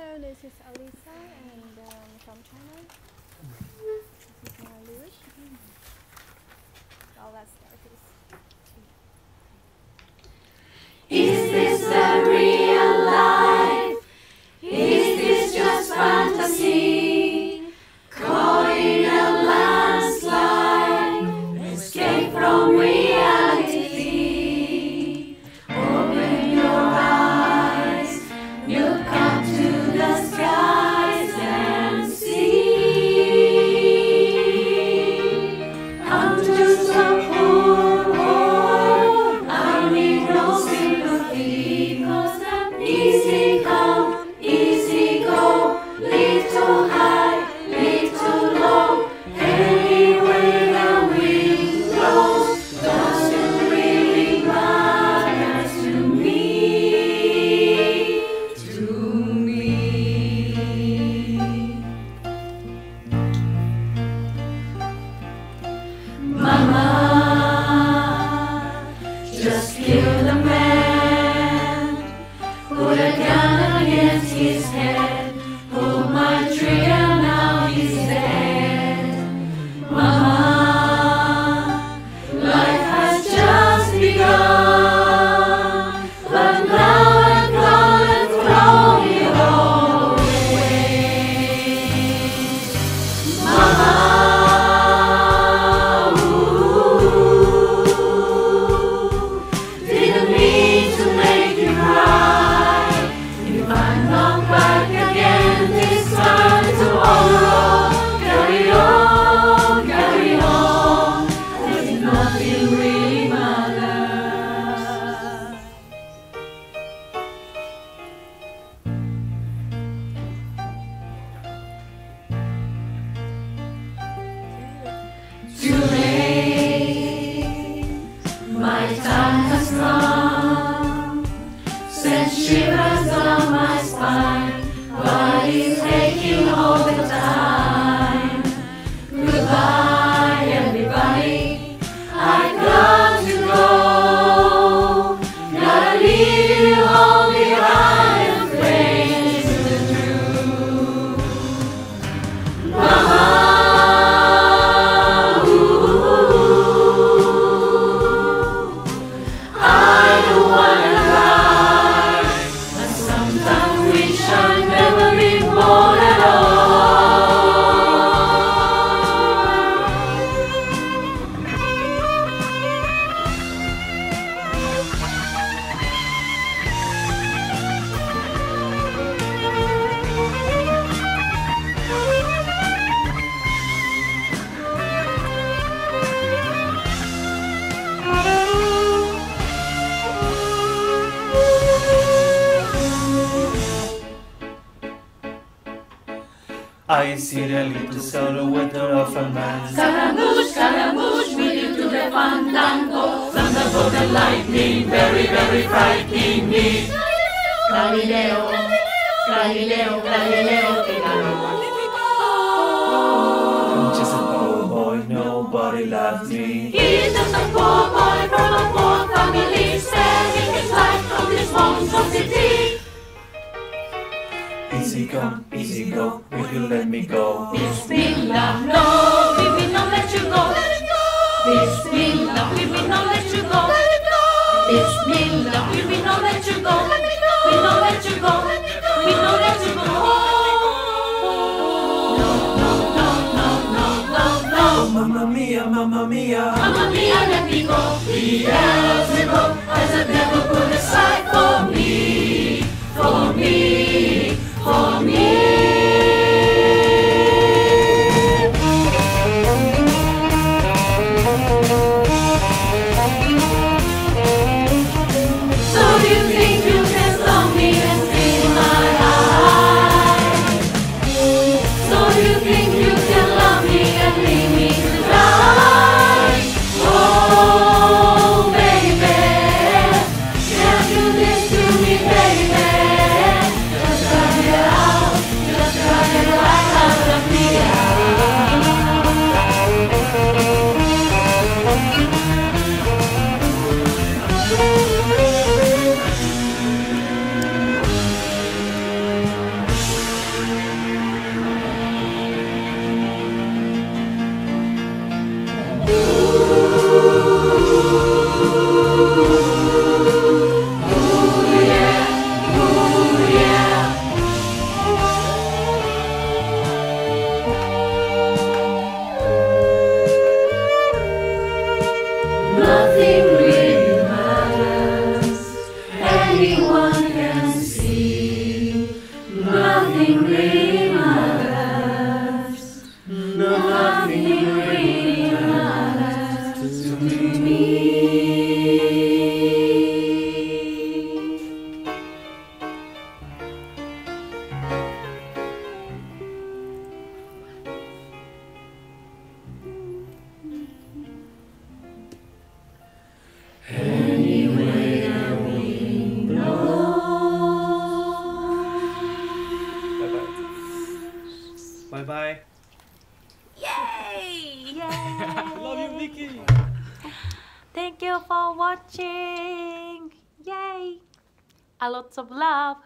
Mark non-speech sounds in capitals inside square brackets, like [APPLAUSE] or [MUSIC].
Hello, this is Alisa and um, from China. This is my lyric. Man. Put a gun against his head. My spine, I see the little silhouette of a man. Scaramouche, Scaramouche, with you to the fandango. Thunderbolt and lightning, very, very frightening me. Galileo, Galileo, Galileo, Figaro. I'm Easy come, easy go, will you let me go? Bismillah, no, we will not let you go. Let it go. Bismillah, we will not let you go. Let it go. Bismillah, we will not let you go. We will not let you go. We will not let you go. No, no, no, no, no, no, no. Oh, mamma mia, mamma mia. Mamma mia, let me go. Beelzebub has a devil put aside for me, for me, for me. nothing Bye bye. Yay! [LAUGHS] Yay! Love you, Vicki. Thank you for watching. Yay! A lot of love.